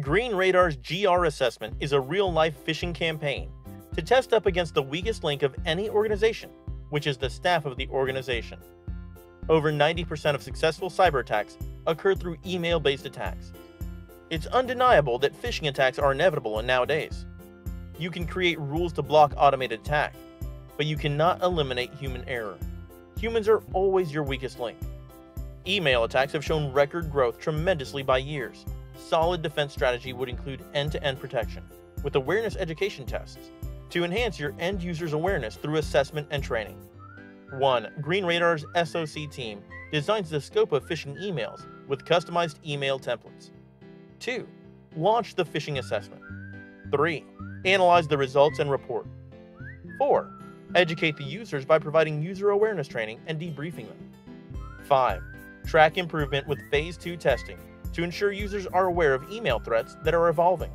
Green Radar's GR assessment is a real life phishing campaign to test up against the weakest link of any organization, which is the staff of the organization. Over 90% of successful cyber attacks occur through email based attacks. It's undeniable that phishing attacks are inevitable in nowadays. You can create rules to block automated attack, but you cannot eliminate human error. Humans are always your weakest link. Email attacks have shown record growth tremendously by years. Solid defense strategy would include end to end protection, with awareness education tests, to enhance your end user's awareness through assessment and training. 1. Green Radar's SOC team designs the scope of phishing emails with customized email templates. 2. Launch the phishing assessment. 3. Analyze the results and report. 4. Educate the users by providing user awareness training and debriefing them. 5. Track improvement with Phase 2 testing to ensure users are aware of email threats that are evolving.